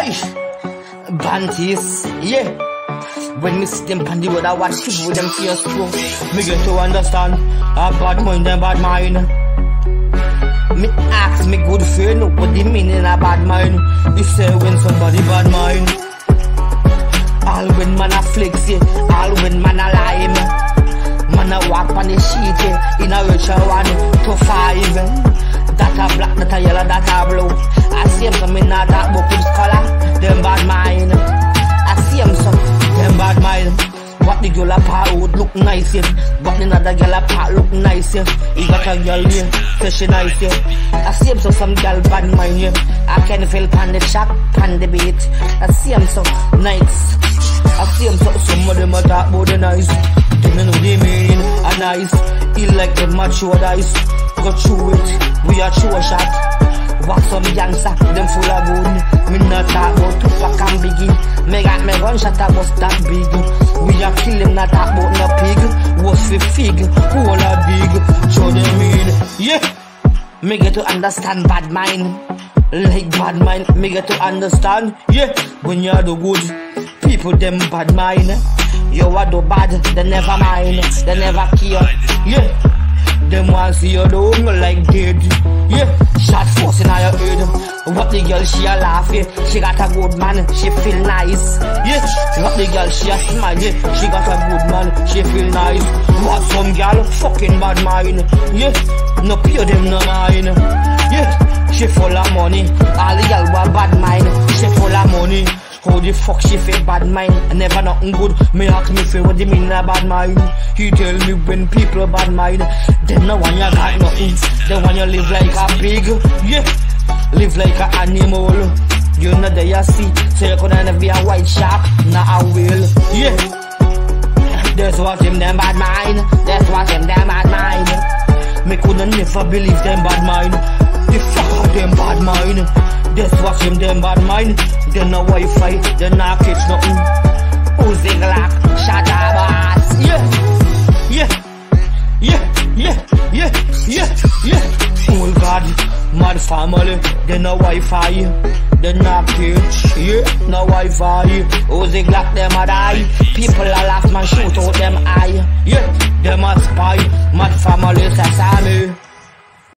Hey, Bantisz, yeah. When me see them the road, I watch people with them face through. Me get to understand, a bad mind and bad mind. Me ask me good friend, what the meaning a bad mind? He say when somebody bad mind. All when man a flex, yeah. All when man a lie, man. Man a walk on the sheet, yeah. In a rich one to five. That a black, that a yellow, that a blue. I see him in a dark book the girl a part would look nice, yeah. But another girl a part look nice, yeah. He got a girl yeah. she nice, yeah. I see him so some girl bad mind, yeah. I can feel pan the shock, pan the beat. I see him so nice. I see him so some of them a talk about the nice. They know they mean a nice. He like the mature dice. Go through it, we are true shot. Walk some youngster, them full of good. Me not talk about Tupac and Biggie. Me got me gunshot, I was that big. Are kill him, not talk about no pig. Was for fig, who all a big. Show them in, yeah. Me get to understand bad mind. Like bad mind, me get to understand, yeah. When you're the good, people them bad mind. You are the bad, they never mind, they never care, yeah. Them want see you down like dead. Yeah, shot force in your head. What the girl she a laugh, yeah. She got a good man, she feel nice. Yeah, what the girl she a smile, yeah. She got a good man, she feel nice. What some girl fucking bad mind. Yeah, no pure them no mind. Yeah, she full of money. All the girl want bad mind. She full. How the fuck she feel bad mind? I never nothing good. Me ask me feel what they mean a bad mind. He tell me when people bad mind, then no one you got nothing. Then when you live like a pig, yeah, live like an animal. You know that you see, so you couldn't be a white shark, not a whale, yeah. That's what him them bad mind. That's what him them bad mind. Me couldn't never believe them bad mind. The fuck them bad mind. That's what him them bad mind. They no Wi-Fi, they not catch nothing. Uzi shut up ass. Yeah, yeah, yeah, yeah, yeah, yeah, yeah. Oh God, mad family, they no Wi-Fi. They not catch, yeah, no Wi-Fi. Uzi Glock, them a die. People a laugh, man, shoot out them eye.